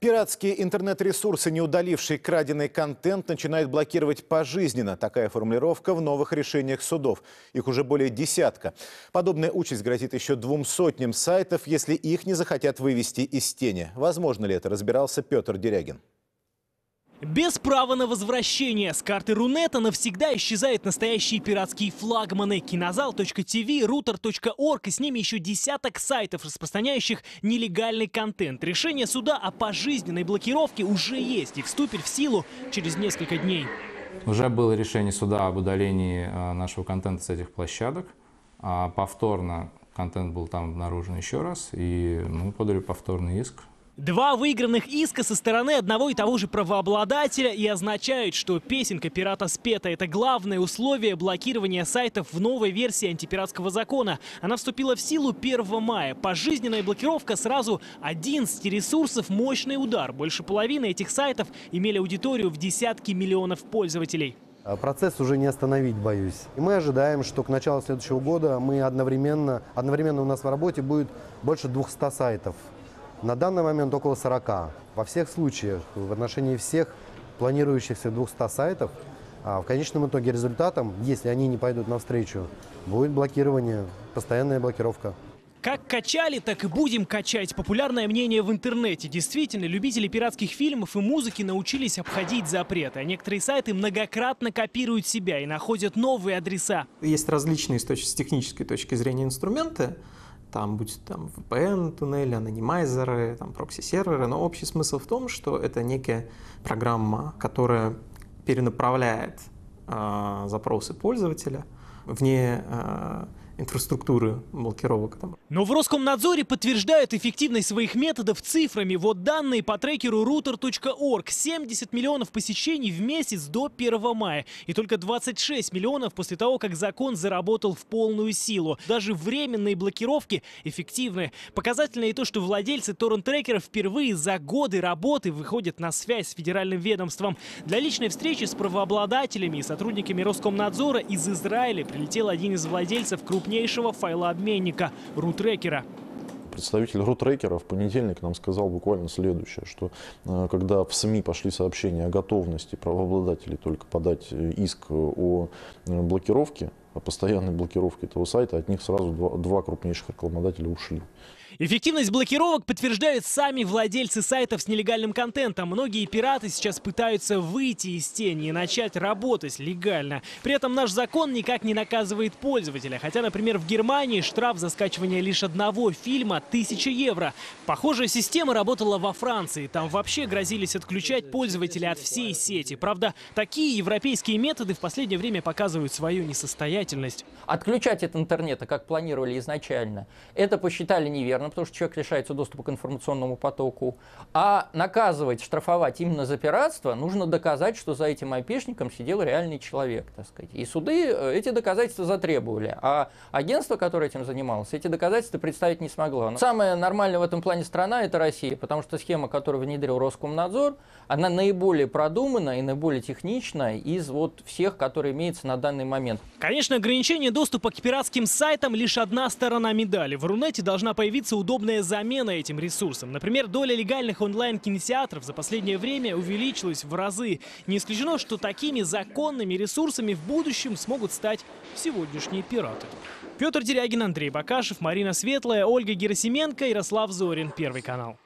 Пиратские интернет-ресурсы, не удалившие краденый контент, начинают блокировать пожизненно. Такая формулировка в новых решениях судов. Их уже более десятка. Подобная участь грозит еще двум сотням сайтов, если их не захотят вывести из тени. Возможно ли это, разбирался Петр Дерягин. Без права на возвращение с карты Рунета навсегда исчезают настоящие пиратские флагманы. Кинозал.тв, Router.org и с ними еще десяток сайтов, распространяющих нелегальный контент. Решение суда о пожизненной блокировке уже есть и вступит в силу через несколько дней. Уже было решение суда об удалении э, нашего контента с этих площадок. А повторно контент был там обнаружен еще раз, и мы подали повторный иск Два выигранных иска со стороны одного и того же правообладателя и означают, что песенка пирата спета – это главное условие блокирования сайтов в новой версии антипиратского закона. Она вступила в силу 1 мая. Пожизненная блокировка сразу 11 ресурсов – мощный удар. Больше половины этих сайтов имели аудиторию в десятки миллионов пользователей. А процесс уже не остановить, боюсь. И мы ожидаем, что к началу следующего года мы одновременно, одновременно у нас в работе будет больше 200 сайтов. На данный момент около 40. Во всех случаях, в отношении всех планирующихся 200 сайтов, а в конечном итоге результатом, если они не пойдут навстречу, будет блокирование, постоянная блокировка. Как качали, так и будем качать. Популярное мнение в интернете. Действительно, любители пиратских фильмов и музыки научились обходить запреты. А некоторые сайты многократно копируют себя и находят новые адреса. Есть различные с, точ с технической точки зрения инструменты, там будь там VPN-туннели, анонимайзеры, там прокси-серверы, но общий смысл в том, что это некая программа, которая перенаправляет э, запросы пользователя вне э, инфраструктуры блокировок. Но в Роскомнадзоре подтверждают эффективность своих методов цифрами. Вот данные по трекеру router.org. 70 миллионов посещений в месяц до 1 мая. И только 26 миллионов после того, как закон заработал в полную силу. Даже временные блокировки эффективны. Показательно и то, что владельцы торрент-трекеров впервые за годы работы выходят на связь с федеральным ведомством. Для личной встречи с правообладателями и сотрудниками Роскомнадзора из Израиля прилетел один из владельцев крупных крупнейшего файлообменника – рутрекера. Представитель рутрекера в понедельник нам сказал буквально следующее, что э, когда в СМИ пошли сообщения о готовности правообладателей только подать э, иск о э, блокировке, о постоянной блокировке этого сайта, от них сразу два, два крупнейших рекламодателя ушли. Эффективность блокировок подтверждают сами владельцы сайтов с нелегальным контентом. Многие пираты сейчас пытаются выйти из тени и начать работать легально. При этом наш закон никак не наказывает пользователя. Хотя, например, в Германии штраф за скачивание лишь одного фильма – 1000 евро. Похожая система работала во Франции. Там вообще грозились отключать пользователя от всей сети. Правда, такие европейские методы в последнее время показывают свою несостоятельность. Отключать от интернета, как планировали изначально, это посчитали неверно потому что человек лишается доступа к информационному потоку. А наказывать, штрафовать именно за пиратство, нужно доказать, что за этим айпишником сидел реальный человек, так сказать. И суды э, эти доказательства затребовали. А агентство, которое этим занималось, эти доказательства представить не смогло. Но самая нормальная в этом плане страна – это Россия, потому что схема, которую внедрил Роскомнадзор, она наиболее продумана и наиболее технична из вот всех, которые имеются на данный момент. Конечно, ограничение доступа к пиратским сайтам – лишь одна сторона медали. В Рунете должна появиться удобная замена этим ресурсам. Например, доля легальных онлайн-кинотеатров за последнее время увеличилась в разы. Не исключено, что такими законными ресурсами в будущем смогут стать сегодняшние пираты. Петр Дерягин, Андрей Бакашев, Марина Светлая, Ольга Герасименко, Ярослав Зорин. Первый канал.